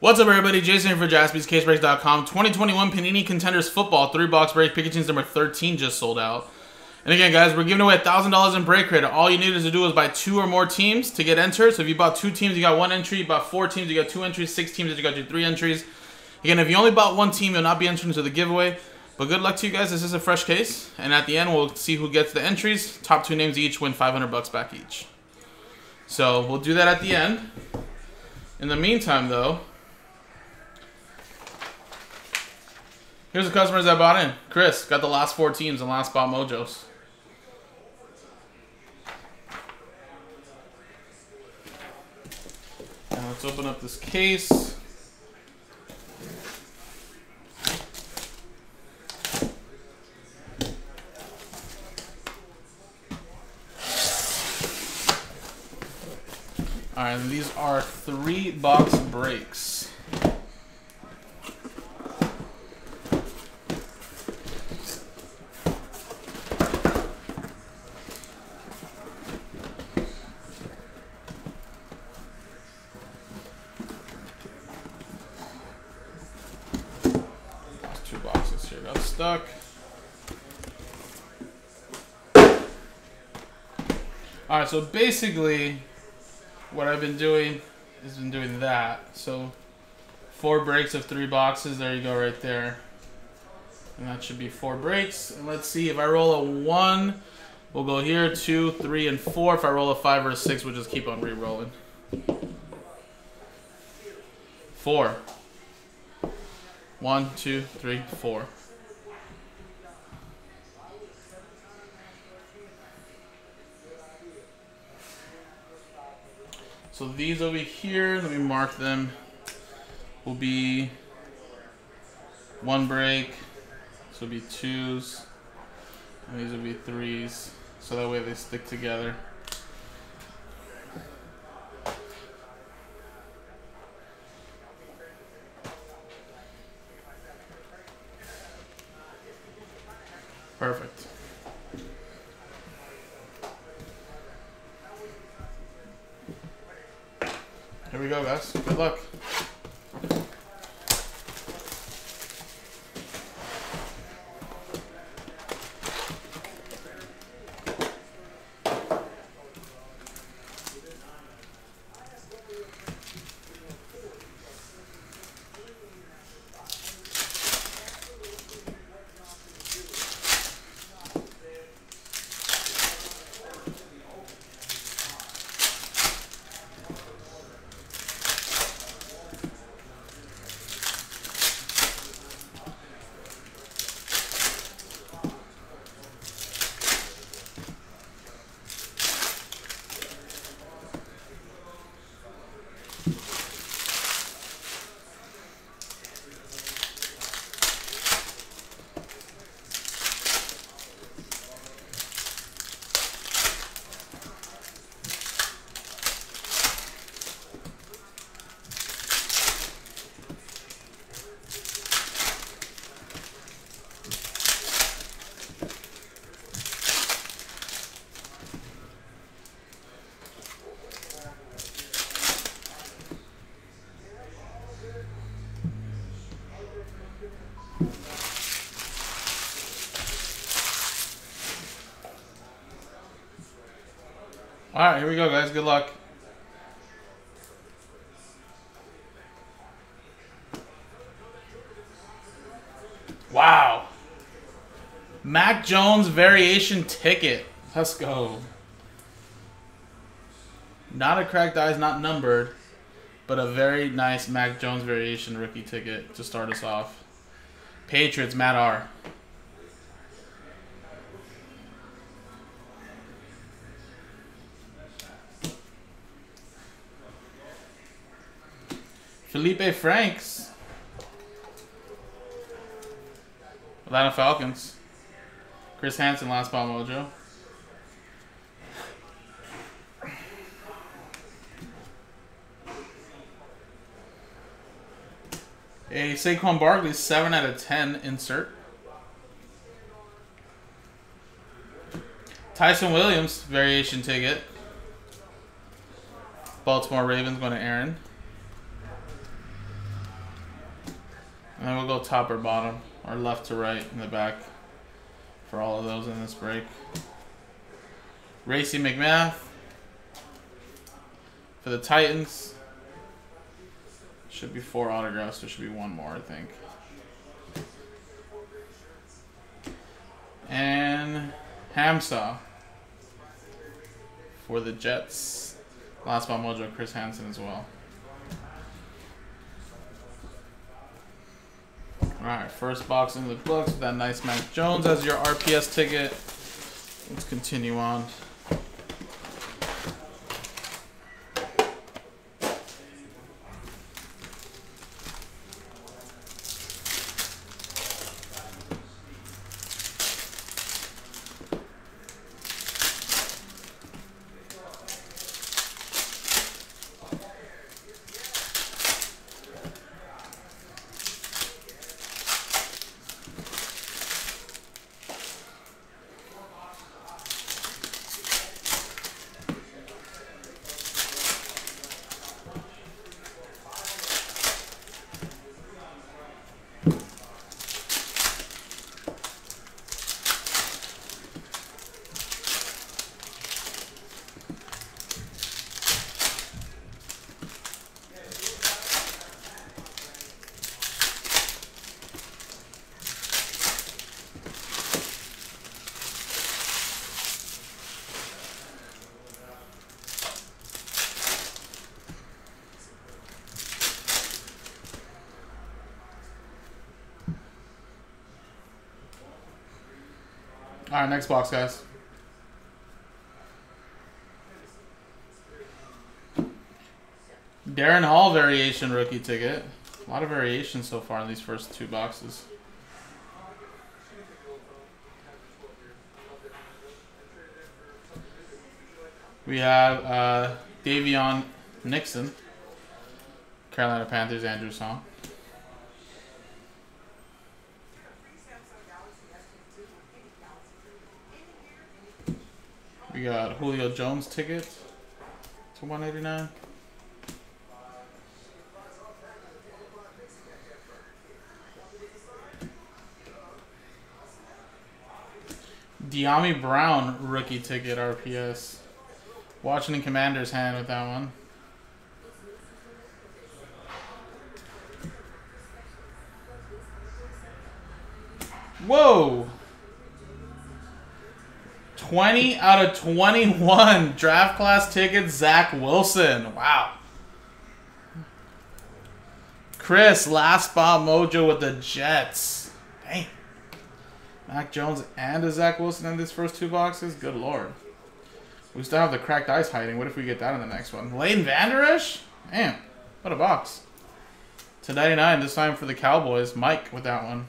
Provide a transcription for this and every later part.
What's up, everybody? Jason here for JaspysCaseBreaks.com. 2021 Panini Contenders Football 3-box break. Pikachu's number 13 just sold out. And again, guys, we're giving away $1,000 in break credit. All you needed to do was buy two or more teams to get entered. So if you bought two teams, you got one entry. You bought four teams, you got two entries. Six teams, you got your three entries. Again, if you only bought one team, you'll not be entered into the giveaway. But good luck to you guys. This is a fresh case. And at the end, we'll see who gets the entries. Top two names each win 500 bucks back each. So we'll do that at the end. In the meantime, though, here's the customers that bought in. Chris got the last four teams and last spot mojos. Now let's open up this case. Alright, these are three box breaks. Two boxes here got stuck. Alright, so basically what I've been doing is been doing that. So four breaks of three boxes. There you go, right there. And that should be four breaks. And let's see if I roll a one, we'll go here. Two, three, and four. If I roll a five or a six, we'll just keep on re-rolling. Four. One, two, three, four. So these over here, let me mark them, will be one break. So it'll be twos. And these will be threes. So that way they stick together. Perfect. Here we go, guys. Good luck. All right, here we go, guys. Good luck. Wow. Mac Jones variation ticket. Let's go. Not a cracked ice, not numbered, but a very nice Mac Jones variation rookie ticket to start us off. Patriots, Matt R. Felipe Franks. Atlanta Falcons. Chris Hansen, last ball mojo. A Saquon Barkley, 7 out of 10 insert. Ty'Son Williams, variation ticket. Baltimore Ravens going to Aaron. And then we'll go top or bottom, or left to right in the back for all of those in this break. Racey McMath for the Titans. Should be four autographs. There should be one more, I think. And Hamsah for the Jets. Last ball mojo, Chris Hansen as well. Alright, first box in the books with that nice Mac Jones as your RPS ticket. Let's continue on. All right, next box, guys. Darren Hall variation rookie ticket. A lot of variation so far in these first two boxes. We have uh, Daviyon Nixon, Carolina Panthers, Andrew Song. We got Julio Jones ticket to 189. Dyami Brown rookie ticket RPS. Washington Commanders Han with that one. Whoa! 20 out of 21 draft class tickets, Zach Wilson. Wow. Chris, last spot mojo with the Jets. Dang. Mac Jones and a Zach Wilson in these first two boxes? Good lord. We still have the cracked ice hiding. What if we get that in the next one? Leighton Vander Esch? Damn. What a box. To 99, this time for the Cowboys. Mike with that one.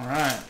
All right.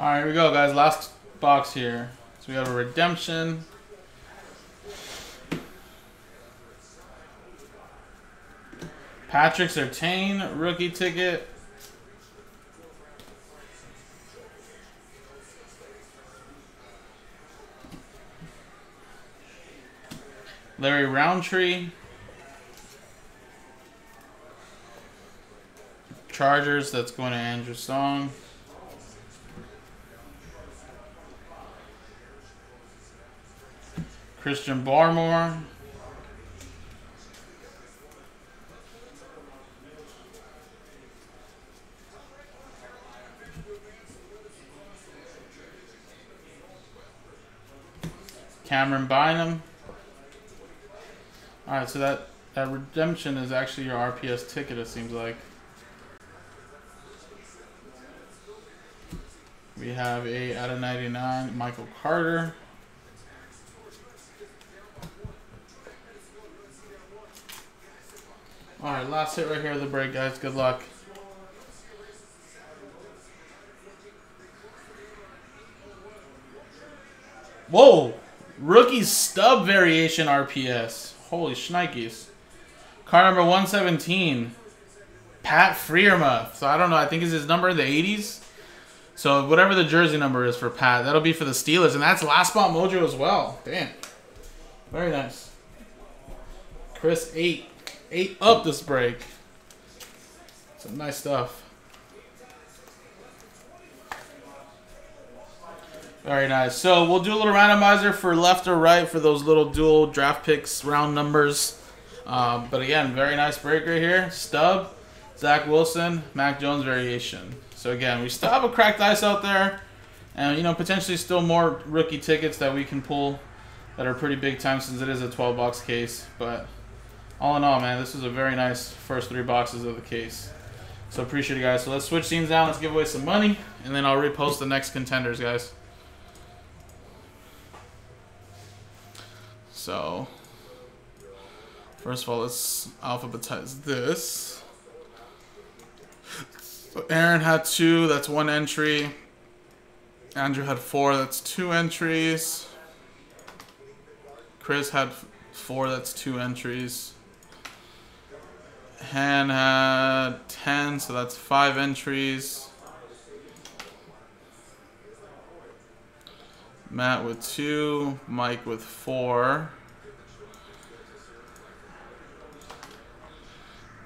Alright, here we go, guys. Last box here. So we have a redemption. Patrick Surtain, rookie ticket. Larry Rountree. Chargers, that's going to Andrew Song. Christian Barmore. Cameron Bynum. Alright, so that, that redemption is actually your RPS ticket, it seems like. We have a out of 99 Michael Carter. Alright, last hit right here of the break, guys. Good luck. Whoa! Rookie stub variation RPS. Holy shnikes. Car number 117. Pat Freiermuth. So I don't know. I think is his number in the 80s. So whatever the jersey number is for Pat, that'll be for the Steelers. And that's last spot mojo as well. Damn. Very nice. Chris 8. 8 up this break. Some nice stuff. Very nice. So we'll do a little randomizer for left or right for those little dual draft picks round numbers. Um, but again, very nice break right here. Stub, Zach Wilson, Mac Jones variation. So again, we still have a cracked ice out there. And, you know, potentially still more rookie tickets that we can pull that are pretty big time since it is a 12 box case. But all in all, man, this is a very nice first three boxes of the case. So appreciate it, guys. So let's switch scenes down. Let's give away some money. And then I'll repost the next contenders, guys. So, first of all, let's alphabetize this. So Aaron had two, that's one entry. Andrew had four, that's two entries. Chris had four, that's two entries. Han had 10, so that's five entries. Matt with two, Mike with four.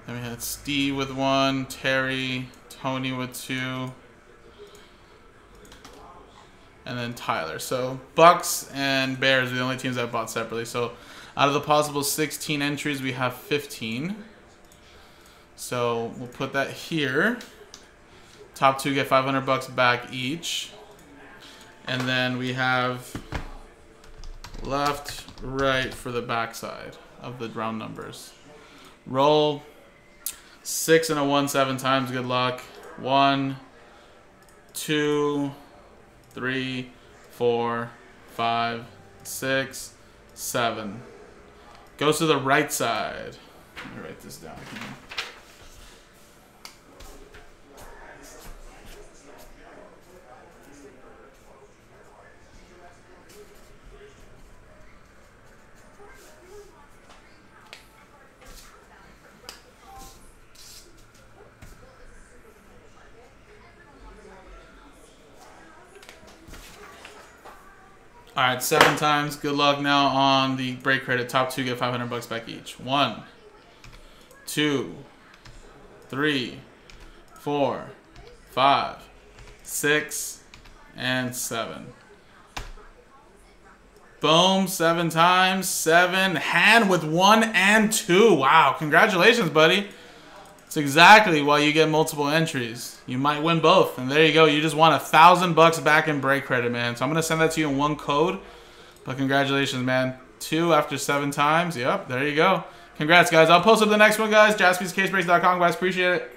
Then we had Steve with one, Terry, Tony with two, and then Tyler. So Bucks and Bears are the only teams that bought separately. So out of the possible 16 entries, we have 15. So we'll put that here. Top two get 500 bucks back each. And then we have left, right for the backside of the round numbers. Roll six and a one seven times. Good luck. One, two, three, four, five, six, seven. Goes to the right side. Let me write this down All right, seven times. Good luck now on the break credit. Top two get 500 bucks back each. One, two, three, four, five, six, and seven. Boom, seven times. Seven. Han with one and two. Wow, congratulations, buddy. It's exactly why you get multiple entries. You might win both. And there you go. You just won a thousand bucks back in break credit, man. So I'm to send that to you in one code. But congratulations, man. Two after seven times. Yep, there you go. Congrats, guys. I'll post up the next one, guys. JaspysCaseBreaks.com, guys. Appreciate it.